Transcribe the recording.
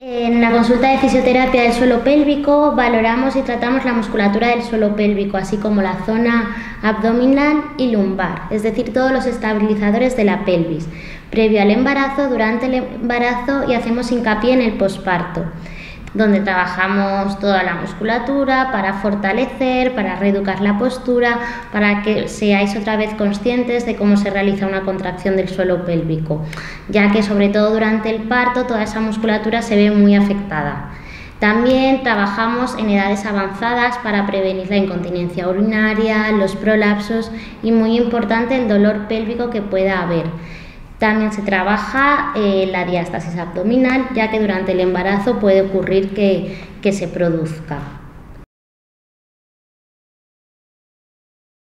En la consulta de fisioterapia del suelo pélvico valoramos y tratamos la musculatura del suelo pélvico, así como la zona abdominal y lumbar, es decir, todos los estabilizadores de la pelvis, previo al embarazo, durante el embarazo y hacemos hincapié en el posparto donde trabajamos toda la musculatura para fortalecer, para reeducar la postura, para que seáis otra vez conscientes de cómo se realiza una contracción del suelo pélvico, ya que sobre todo durante el parto toda esa musculatura se ve muy afectada. También trabajamos en edades avanzadas para prevenir la incontinencia urinaria, los prolapsos y muy importante el dolor pélvico que pueda haber. También se trabaja eh, la diástasis abdominal, ya que durante el embarazo puede ocurrir que, que se produzca.